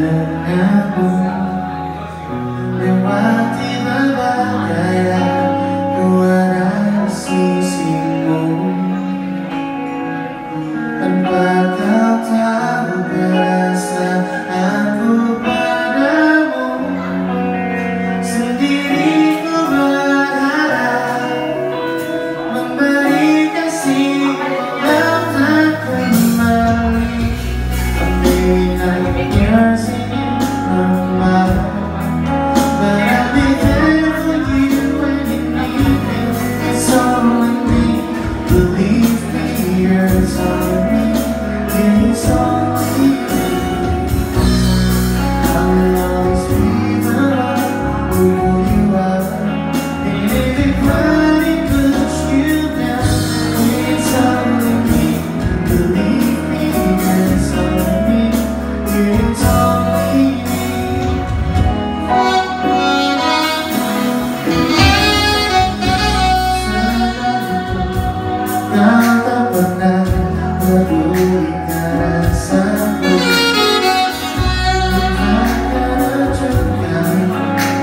the Nine years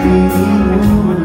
me